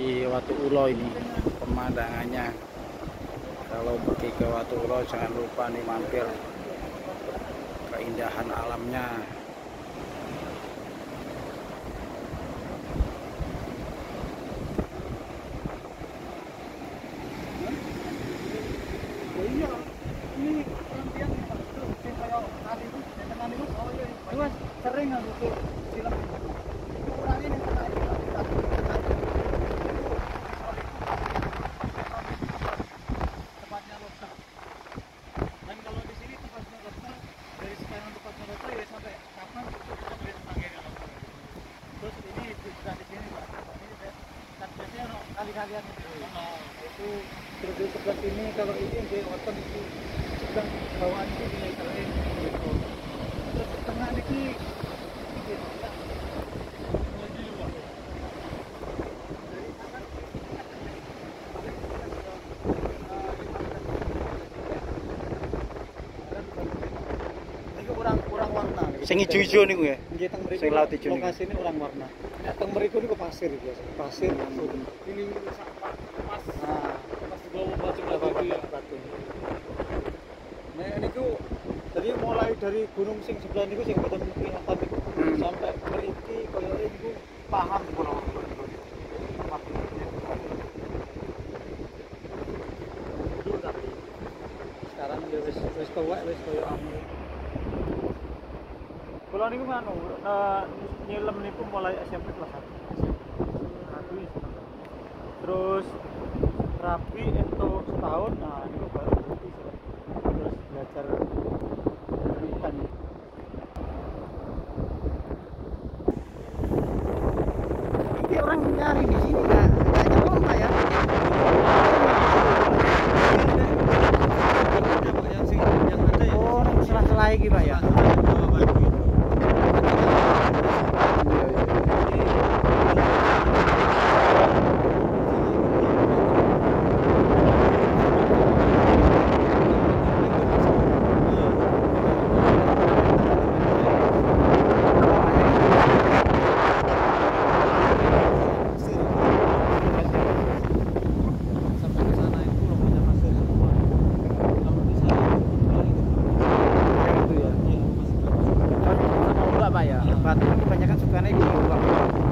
di Watu Ulo ini pemandangannya. Kalau pergi ke Watu Ulo jangan lupa nih mampir keindahan alamnya. Iya ini perhentian nih pak itu sing kayak tadi itu yang tengah itu oh iya itu mas sering aku tuh film itu orangnya yang tengah itu Pak. tempatnya lobster dan kalau di sini tempatnya lobster dari sekarang tempatnya lobster ya sampai kapan itu kita beli tangga lobster terus ini juga di sini pak ini saya kan biasanya no, kali-kalian. Oh, itu di sebelah sini kalau ini di otot itu sebelah bawaan itu di keren gitu terus di tengah ini gitu ya. Lagi juga. Dari sana, ini kurang kurang warna sing ijo-ijo niku ya Nggih teng mriku. Sing laut ijo niku. Lokasi ini orang warna. Nek teng mriku niku pasir biasa. Pasir langsung. Ini sampah pas. Nah, pas di bawah batu batu ya. Batu. Nah, niku jadi mulai dari gunung sing sebelah niku sing boten kelihatan niku Hmm. sampai mriki koyo niku paham kula. Sekarang ya wis wis tuwek wis koyo anu. Kalau niku nganu, eh, nyilem niku mulai SMP kelas 1. Satu ya, seneng. Terus rapi itu setahun, nah niku baru berhenti. Terus belajar ikan. Ini orang nyari di sini ya? Ya. Oh, lagi pak ya? Sampai ke sana itu lokasinya pasir semua. Kalau di sana itu Kayak gitu ya. iya, masih bagus. Sama ombak pak ya? Batu ini kebanyakan sukanya ikut